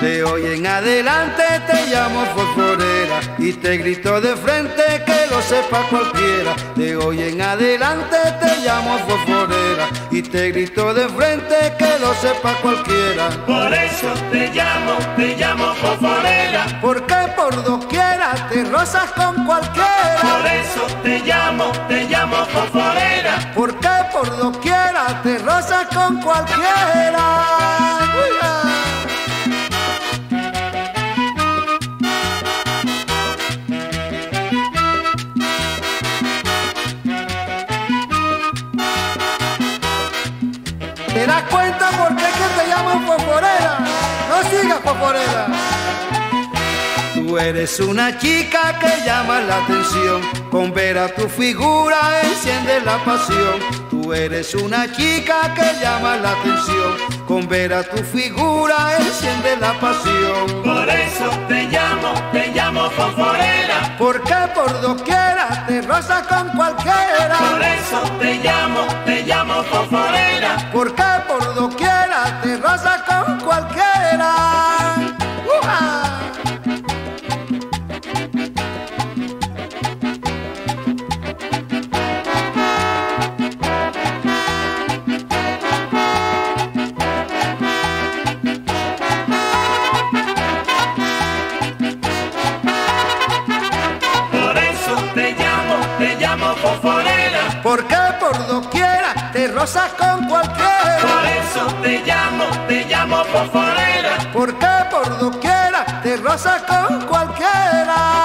en adelante te llamo fosforera y te grito de frente que lo sepa cualquiera. De hoy en adelante te llamo fosforera y te grito de frente que lo sepa cualquiera. Por eso te llamo, te llamo fosforera. Porque por doquiera te rozas con cualquiera. Por eso te llamo, te llamo fosforera. Porque por doquiera te rozas con cualquiera. ¿Te das cuenta por qué que te llaman poporera? No sigas poporera. Tú eres una chica que llama la atención, con ver a tu figura enciende la pasión. Tú eres una chica que llama la atención, con ver a tu figura enciende la pasión. Por eso te llamo, te llamo fosforera. Porque por doquiera con cualquiera. Por eso te llamo, te llamo fosforera. Porque por doquiera te rozas con llamo fosforera. Porque por doquiera te rozas con cualquiera. Por eso te llamo, te llamo fosforera. Porque por doquiera te rozas con cualquiera.